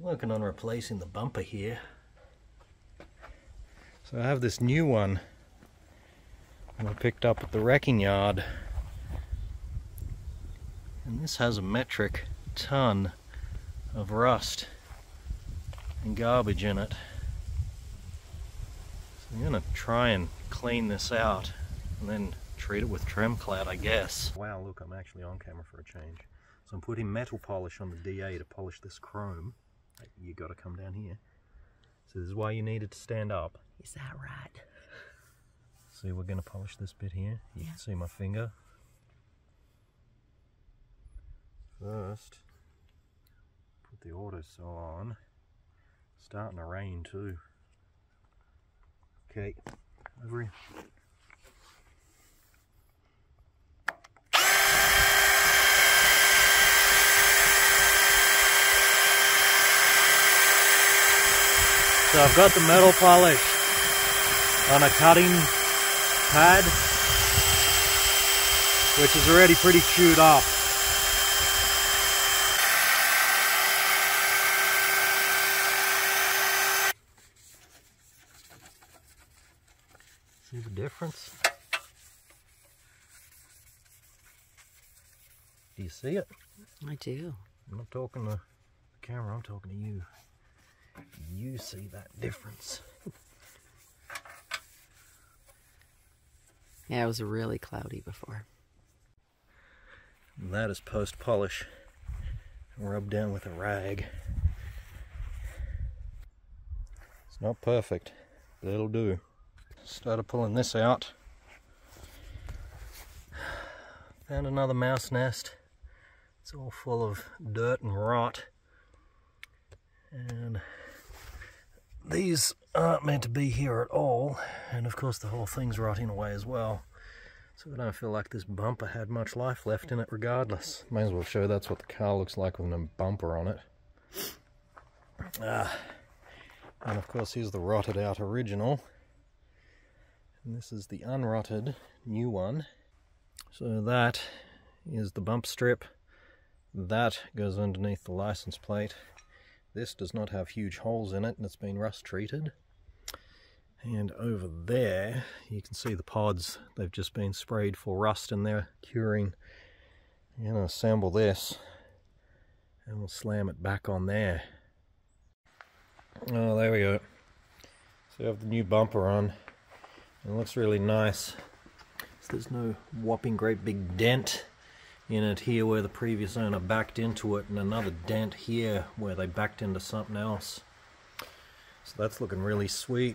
working on replacing the bumper here. So I have this new one that I picked up at the wrecking yard. And this has a metric ton of rust and garbage in it. So I'm gonna try and clean this out and then treat it with Tremclad, I guess. Wow, look, I'm actually on camera for a change. So I'm putting metal polish on the DA to polish this chrome. You gotta come down here. So this is why you needed to stand up. Is that right? See, we're gonna polish this bit here. You Yeah. can see my finger. First, put the Autosol on. Starting to rain too. Okay, over here. So I've got the metal polish on a cutting pad, which is already pretty chewed up. See the difference? Do you see it? I do. I'm not talking to the camera, I'm talking to you. You see that difference. Yeah, it was really cloudy before. And that is post polish. Rubbed down with a rag. It's not perfect, but it'll do. Started pulling this out. Found another mouse nest. It's all full of dirt and rot. And these aren't meant to be here at all. And of course the whole thing's rotting away as well. So I don't feel like this bumper had much life left in it regardless. May as well show that's what the car looks like with a bumper on it. Ah. And of course here's the rotted out original. And this is the unrotted new one. So that is the bump strip. That goes underneath the license plate. This does not have huge holes in it and it's been rust treated. And over there, you can see the pods. They've just been sprayed for rust and they're curing. I'm going to assemble this and we'll slam it back on there. Oh, there we go. So you have the new bumper on. It looks really nice. So there's no whopping great big dent in it here where the previous owner backed into it and another dent here where they backed into something else. So that's looking really sweet.